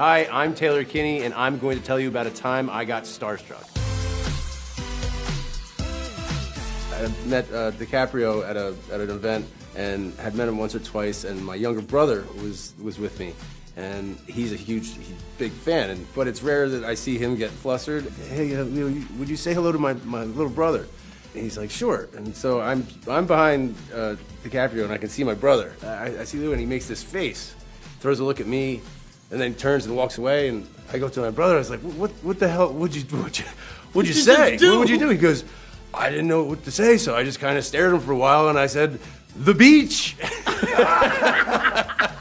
Hi, I'm Taylor Kinney, and I'm going to tell you about a time I got starstruck. I met uh, DiCaprio at a at an event and had met him once or twice, and my younger brother was was with me, and he's a huge, big fan. And but it's rare that I see him get flustered. Hey, uh, would you say hello to my, my little brother? And he's like, sure. And so I'm I'm behind uh, DiCaprio, and I can see my brother. I, I see Lou, and he makes this face, throws a look at me, and then turns and walks away. And I go to my brother. I was like, what what the hell would you would you would you say? What would you do? He goes, I didn't know what to say, so I just kind of stared at him for a while, and I said, the beach.